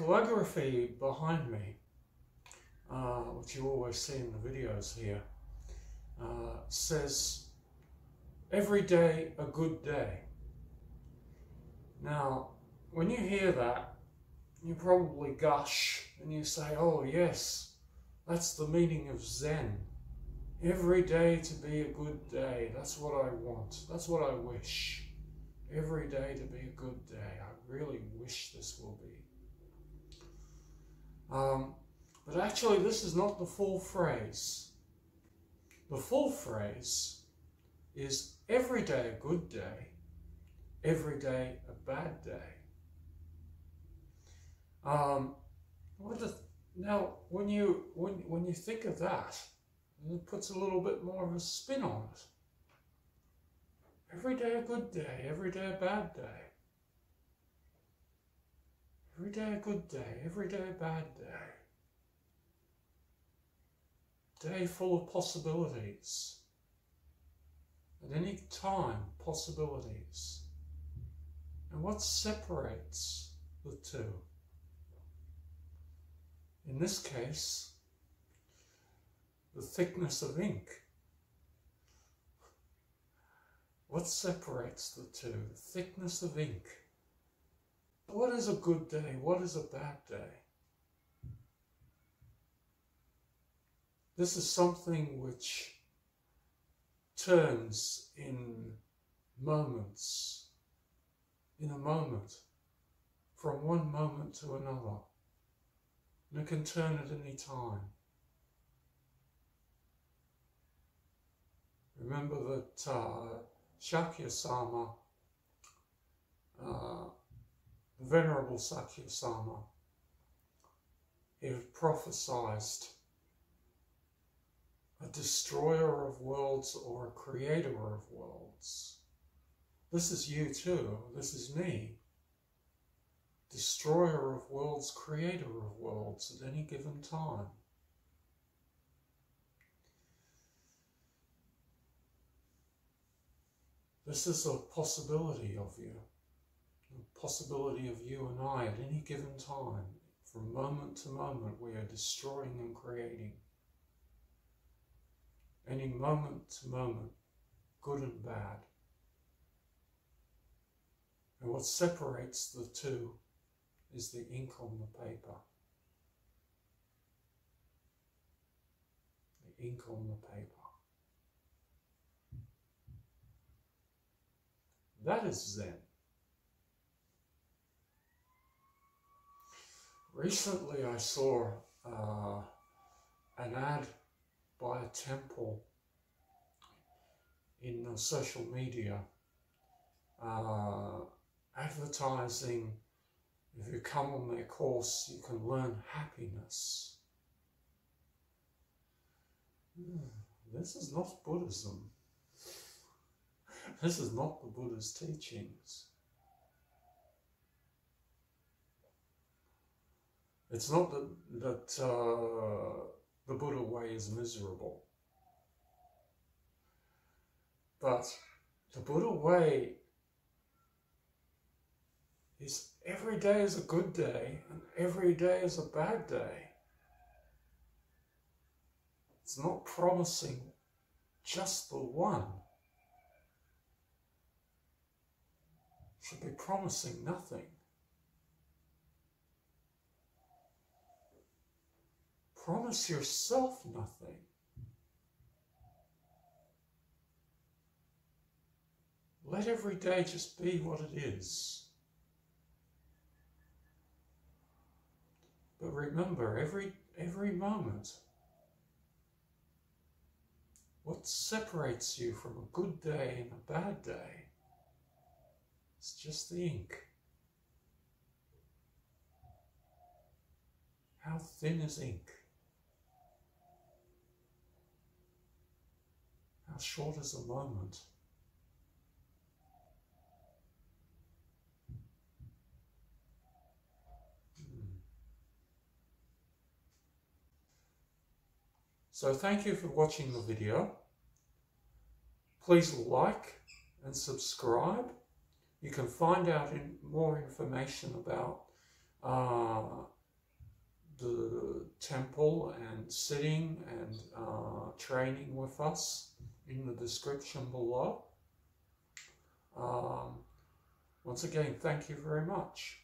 calligraphy behind me, uh, which you always see in the videos here, uh, says, every day a good day. Now, when you hear that, you probably gush and you say, oh yes, that's the meaning of Zen. Every day to be a good day. That's what I want. That's what I wish. Every day to be a good day. I really wish this will be. Um, but actually, this is not the full phrase. The full phrase is every day a good day, every day a bad day. Um, the, now, when you when when you think of that, it puts a little bit more of a spin on it. Every day a good day, every day a bad day. Every day a good day, every day a bad day. Day full of possibilities. At any time, possibilities. And what separates the two? In this case, the thickness of ink. What separates the two? The thickness of ink. What is a good day? What is a bad day? This is something which turns in moments, in a moment, from one moment to another. And it can turn at any time. Remember that uh, Shakya-sama, uh, Venerable Shakya-sama, he prophesied a destroyer of worlds or a creator of worlds. This is you too. This is me. Destroyer of worlds, creator of worlds at any given time. This is a possibility of you, a possibility of you and I at any given time. From moment to moment, we are destroying and creating. Any moment to moment, good and bad. And what separates the two is the ink on the paper. The ink on the paper. That is Zen. Recently I saw uh, an ad by a temple in uh, social media uh, advertising if you come on their course you can learn happiness. Hmm, this is not Buddhism. This is not the Buddha's teachings. It's not that, that uh, the Buddha way is miserable. But the Buddha way is every day is a good day and every day is a bad day. It's not promising just the one. should be promising nothing. Promise yourself nothing. Let every day just be what it is. But remember, every, every moment, what separates you from a good day and a bad day it's just the ink. How thin is ink? How short as a moment? Hmm. So thank you for watching the video. Please like and subscribe you can find out in more information about uh, the temple and sitting and uh, training with us in the description below. Um, once again, thank you very much.